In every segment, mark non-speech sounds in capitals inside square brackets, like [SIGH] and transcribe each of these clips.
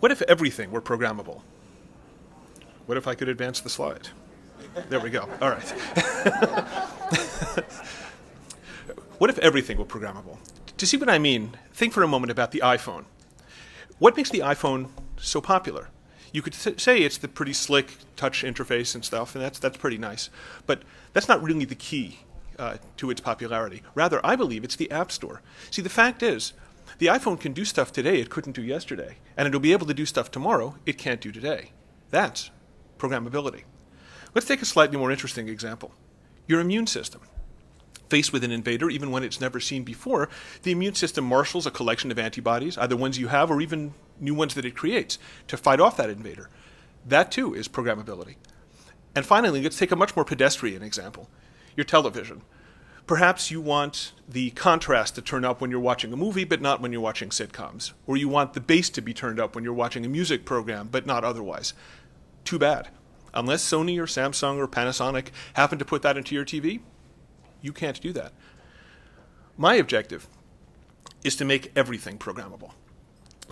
What if everything were programmable? What if I could advance the slide? There we go. All right. [LAUGHS] what if everything were programmable? To see what I mean, think for a moment about the iPhone. What makes the iPhone so popular? You could say it's the pretty slick touch interface and stuff, and that's, that's pretty nice. But that's not really the key uh, to its popularity. Rather, I believe it's the App Store. See, the fact is, the iPhone can do stuff today it couldn't do yesterday, and it'll be able to do stuff tomorrow it can't do today. That's programmability. Let's take a slightly more interesting example your immune system. Faced with an invader, even when it's never seen before, the immune system marshals a collection of antibodies, either ones you have or even new ones that it creates, to fight off that invader. That too is programmability. And finally, let's take a much more pedestrian example your television. Perhaps you want the contrast to turn up when you're watching a movie, but not when you're watching sitcoms. Or you want the bass to be turned up when you're watching a music program, but not otherwise. Too bad. Unless Sony or Samsung or Panasonic happen to put that into your TV, you can't do that. My objective is to make everything programmable.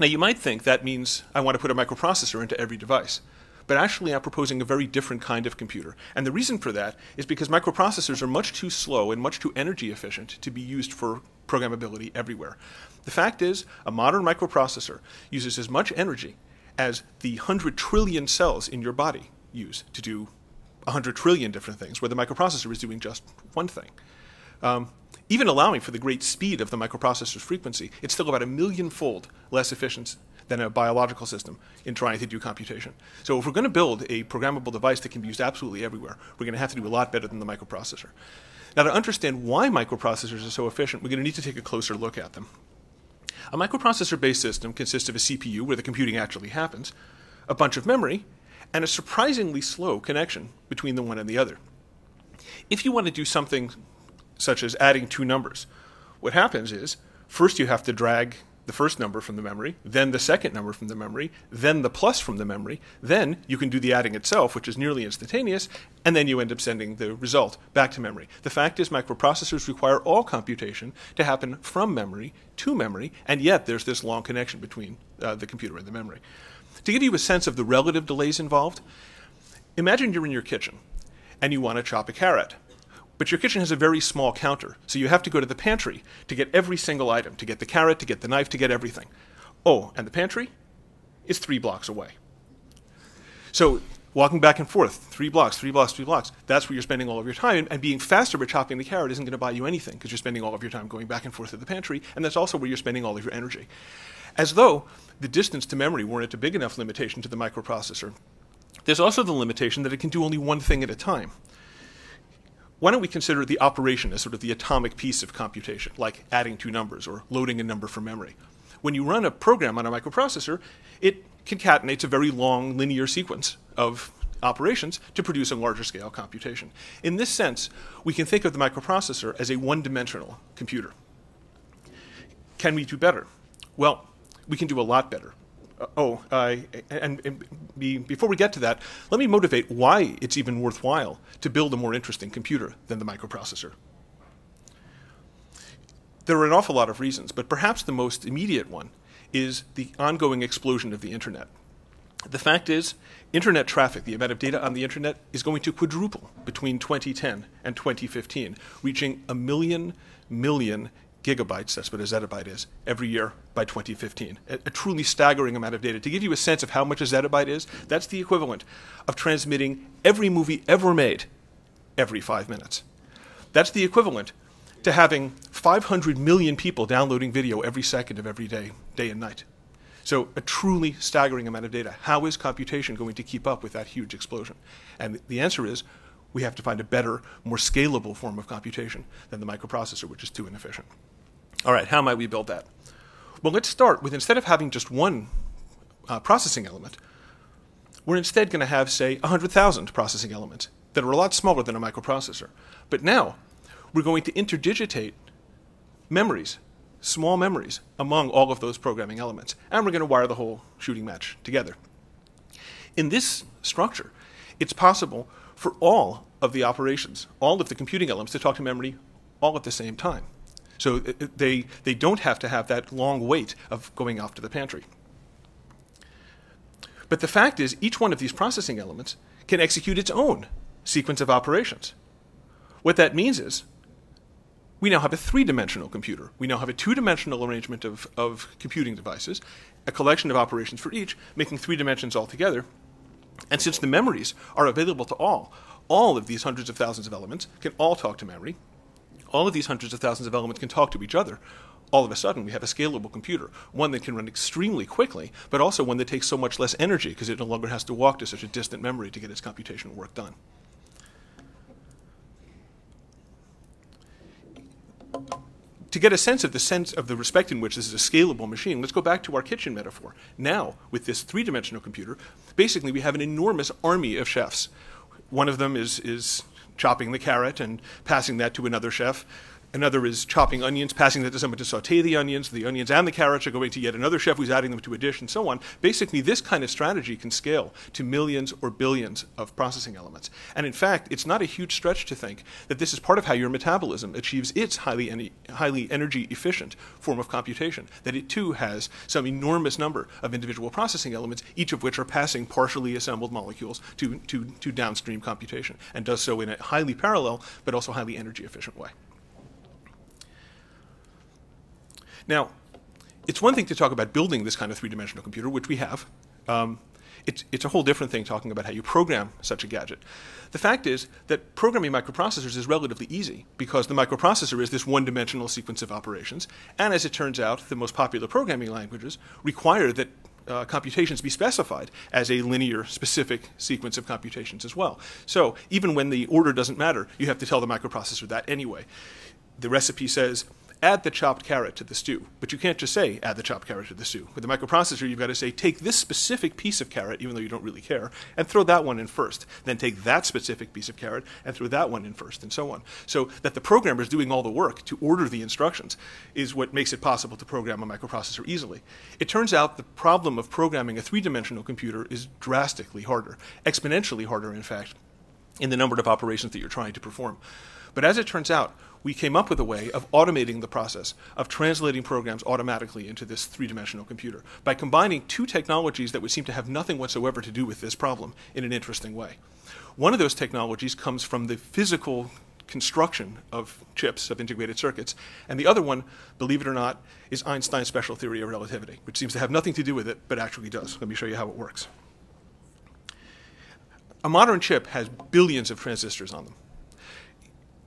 Now, you might think that means I want to put a microprocessor into every device. But actually, I'm proposing a very different kind of computer. And the reason for that is because microprocessors are much too slow and much too energy efficient to be used for programmability everywhere. The fact is, a modern microprocessor uses as much energy as the 100 trillion cells in your body use to do 100 trillion different things, where the microprocessor is doing just one thing. Um, even allowing for the great speed of the microprocessor's frequency, it's still about a million fold less efficient than a biological system in trying to do computation. So if we're going to build a programmable device that can be used absolutely everywhere, we're going to have to do a lot better than the microprocessor. Now, to understand why microprocessors are so efficient, we're going to need to take a closer look at them. A microprocessor based system consists of a CPU, where the computing actually happens, a bunch of memory, and a surprisingly slow connection between the one and the other. If you want to do something such as adding two numbers, what happens is first you have to drag the first number from the memory, then the second number from the memory, then the plus from the memory, then you can do the adding itself, which is nearly instantaneous, and then you end up sending the result back to memory. The fact is, microprocessors require all computation to happen from memory to memory, and yet there's this long connection between uh, the computer and the memory. To give you a sense of the relative delays involved, imagine you're in your kitchen and you want to chop a carrot. But your kitchen has a very small counter, so you have to go to the pantry to get every single item, to get the carrot, to get the knife, to get everything. Oh, and the pantry is three blocks away. So walking back and forth, three blocks, three blocks, three blocks, that's where you're spending all of your time. And being faster by chopping the carrot isn't going to buy you anything because you're spending all of your time going back and forth to the pantry, and that's also where you're spending all of your energy. As though the distance to memory weren't a big enough limitation to the microprocessor. There's also the limitation that it can do only one thing at a time why don't we consider the operation as sort of the atomic piece of computation, like adding two numbers or loading a number from memory? When you run a program on a microprocessor, it concatenates a very long linear sequence of operations to produce a larger scale computation. In this sense, we can think of the microprocessor as a one dimensional computer. Can we do better? Well, we can do a lot better. Uh, oh, uh, and, and be, before we get to that, let me motivate why it's even worthwhile to build a more interesting computer than the microprocessor. There are an awful lot of reasons, but perhaps the most immediate one is the ongoing explosion of the internet. The fact is, internet traffic, the amount of data on the internet, is going to quadruple between 2010 and 2015, reaching a million million gigabytes, that's what a zettabyte is, every year by 2015. A, a, truly staggering amount of data. To give you a sense of how much a zettabyte is, that's the equivalent of transmitting every movie ever made every five minutes. That's the equivalent to having 500 million people downloading video every second of every day, day and night. So, a truly staggering amount of data. How is computation going to keep up with that huge explosion? And the answer is we have to find a better, more scalable form of computation than the microprocessor, which is too inefficient. All right, how might we build that? Well, let's start with instead of having just one uh, processing element, we're instead going to have, say, 100,000 processing elements that are a lot smaller than a microprocessor. But now we're going to interdigitate memories, small memories, among all of those programming elements. And we're going to wire the whole shooting match together. In this structure, it's possible for all of the operations, all of the computing elements to talk to memory all at the same time. So uh, uh, they, they don't have to have that long wait of going off to the pantry. But the fact is, each one of these processing elements can execute its own sequence of operations. What that means is we now have a three dimensional computer. We now have a two dimensional arrangement of, of computing devices, a collection of operations for each, making three dimensions altogether. And since the memories are available to all, all of these hundreds of thousands of elements can all talk to memory. All of these hundreds of thousands of elements can talk to each other. All of a sudden, we have a scalable computer, one that can run extremely quickly, but also one that takes so much less energy because it no longer has to walk to such a distant memory to get its computational work done. to get a sense of the sense of the respect in which this is a scalable machine, let's go back to our kitchen metaphor. Now, with this three-dimensional computer, basically we have an enormous army of chefs. One of them is is chopping the carrot and passing that to another chef. Another is chopping onions, passing that to someone to saute the onions. The onions and the carrots are going to yet another chef who's adding them to a dish, and so on. Basically, this kind of strategy can scale to millions or billions of processing elements. And in fact, it's not a huge stretch to think that this is part of how your metabolism achieves its highly, en- highly energy efficient form of computation. That it too has some enormous number of individual processing elements, each of which are passing partially assembled molecules to, to, to downstream computation, and does so in a highly parallel but also highly energy efficient way. Now, it's one thing to talk about building this kind of three dimensional computer, which we have. Um, it's, it's a whole different thing talking about how you program such a gadget. The fact is that programming microprocessors is relatively easy because the microprocessor is this one dimensional sequence of operations. And as it turns out, the most popular programming languages require that uh, computations be specified as a linear, specific sequence of computations as well. So even when the order doesn't matter, you have to tell the microprocessor that anyway. The recipe says add the chopped carrot to the stew. But you can't just say, add the chopped carrot to the stew. With the microprocessor, you've got to say, take this specific piece of carrot, even though you don't really care, and throw that one in first. Then take that specific piece of carrot and throw that one in first, and so on. So that the programmer is doing all the work to order the instructions is what makes it possible to program a microprocessor easily. It turns out the problem of programming a three dimensional computer is drastically harder, exponentially harder, in fact, in the number of operations that you're trying to perform. But as it turns out, we came up with a way of automating the process of translating programs automatically into this three dimensional computer by combining two technologies that would seem to have nothing whatsoever to do with this problem in an interesting way. One of those technologies comes from the physical construction of chips, of integrated circuits, and the other one, believe it or not, is Einstein's special theory of relativity, which seems to have nothing to do with it, but actually does. Let me show you how it works. A modern chip has billions of transistors on them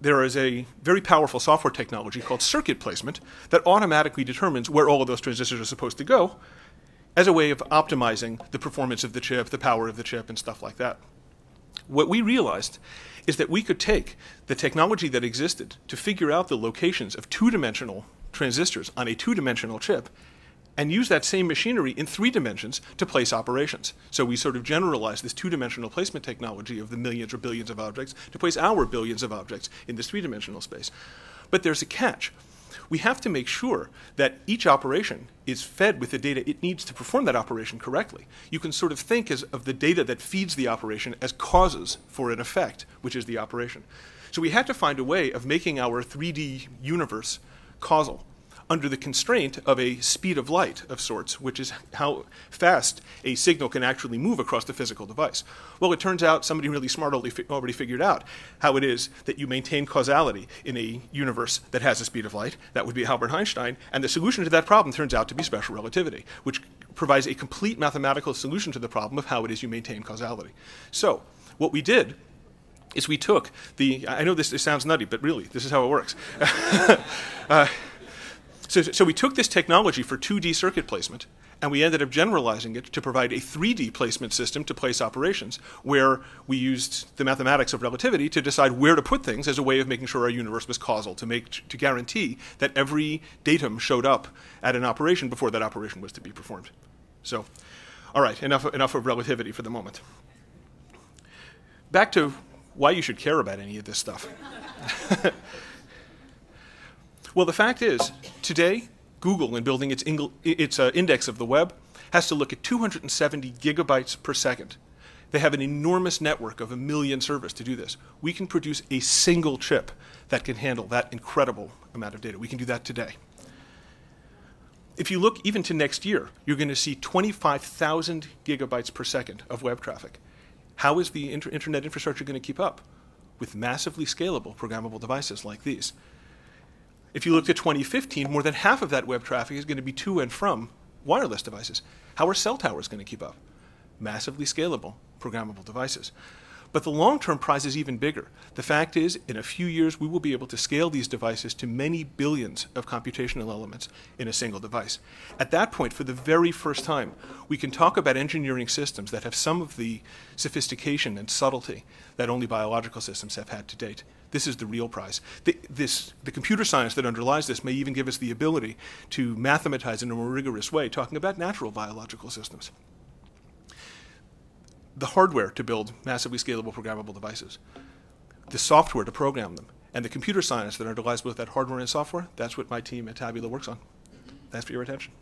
there is a very powerful software technology called circuit placement that automatically determines where all of those transistors are supposed to go as a way of optimizing the performance of the chip, the power of the chip, and stuff like that. What we realized is that we could take the technology that existed to figure out the locations of two dimensional transistors on a two dimensional chip and use that same machinery in three dimensions to place operations. So we sort of generalize this two dimensional placement technology of the millions or billions of objects to place our billions of objects in this three dimensional space. But there's a catch. We have to make sure that each operation is fed with the data it needs to perform that operation correctly. You can sort of think as, of the data that feeds the operation as causes for an effect, which is the operation. So we had to find a way of making our 3D universe causal under the constraint of a speed of light of sorts, which is how fast a signal can actually move across the physical device. Well, it turns out somebody really smart already figured out how it is that you maintain causality in a universe that has a speed of light. That would be Albert Einstein. And the solution to that problem turns out to be special relativity, which provides a complete mathematical solution to the problem of how it is you maintain causality. So, what we did is we took the, I know this, this sounds nutty, but really, this is how it works. [LAUGHS] uh, so, so we took this technology for 2D circuit placement and we ended up generalizing it to provide a 3D placement system to place operations where we used the mathematics of relativity to decide where to put things as a way of making sure our universe was causal, to, make, to guarantee that every datum showed up at an operation before that operation was to be performed. So, all right, enough, enough of relativity for the moment. Back to why you should care about any of this stuff. [LAUGHS] Well, the fact is, today, Google, in building its, its uh, index of the web, has to look at 270 gigabytes per second. They have an enormous network of a million servers to do this. We can produce a single chip that can handle that incredible amount of data. We can do that today. if you look even to next year, you're going to see 25,000 gigabytes per second of web traffic. How is the inter- internet infrastructure going to keep up? With massively scalable programmable devices like these. If you look at 2015, more than half of that web traffic is going to be to and from wireless devices. How are cell towers going to keep up? Massively scalable programmable devices. But the long term prize is even bigger. The fact is, in a few years, we will be able to scale these devices to many billions of computational elements in a single device. At that point, for the very first time, we can talk about engineering systems that have some of the sophistication and subtlety that only biological systems have had to date. This is the real prize. The, this, the computer science that underlies this may even give us the ability to mathematize in a more rigorous way, talking about natural biological systems the hardware to build massively scalable programmable devices, the software to program them, and the computer science that underlies both that hardware and software, that's what my team at Tabula works on. Thanks for your attention.